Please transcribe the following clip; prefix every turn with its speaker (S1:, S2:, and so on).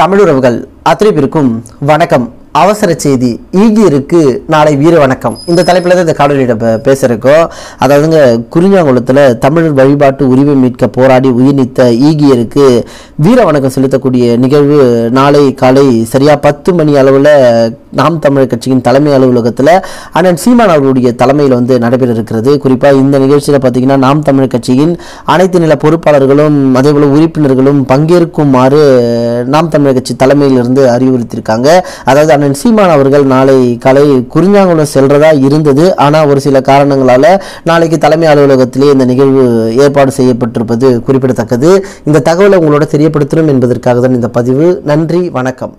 S1: தமிழுறவுகள் அத்தனை பேருக்கும் வணக்கம். அவசர செய்தி ஈகியருக்கு நாளை வீர வணக்கம். இந்த தலைப்பில் தான் இந்த காணொலியிட பேசுகிறக்கோம் அதாவதுங்க குறிஞ்சாங்குளத்தில் தமிழர் வழிபாட்டு உரிமை மீட்க போராடி உயிர்நீத்த ஈகியருக்கு வீர வணக்கம் செலுத்தக்கூடிய நிகழ்வு நாளை காலை சரியாக பத்து மணி அளவில் நாம் தமிழர் கட்சியின் தலைமை அலுவலகத்தில் அண்ணன் சீமான் அவர்களுடைய தலைமையில் வந்து நடைபெற இருக்கிறது. குறிப்பாக இந்த நிகழ்ச்சியில் பார்த்தீங்கன்னா நாம் தமிழர் கட்சியின் அனைத்து நில பொறுப்பாளர்களும் அதேபோல் உறுப்பினர்களும் பங்கேற்குமாறு நாம் தமிழர் கட்சி தலைமையிலிருந்து அறிவுறுத்தியிருக்காங்க. அதாவது அண்ணன் சீமான் அவர்கள் நாளை காலை குறிஞ்சாங்குளம் செல்றதா இருந்தது. ஆனால் ஒரு சில காரணங்களால நாளைக்கு தலைமை அலுவலகத்திலே இந்த நிகழ்வு ஏற்பாடு செய்யப்பட்டிருப்பது குறிப்பிடத்தக்கது. இந்த தகவலை உங்களோட தெரியப்படுத்தணும் என்பதற்காக தான் இந்த பதிவு. நன்றி வணக்கம்.